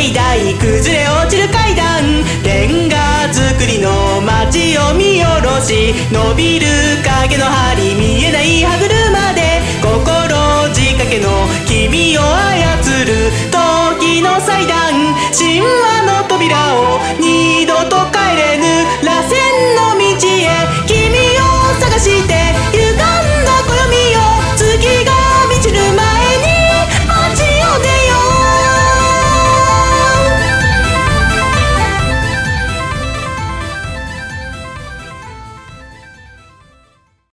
境内崩れ落ちる階段。レンガ造りの街を見下ろし伸びる影の針見えない歯車。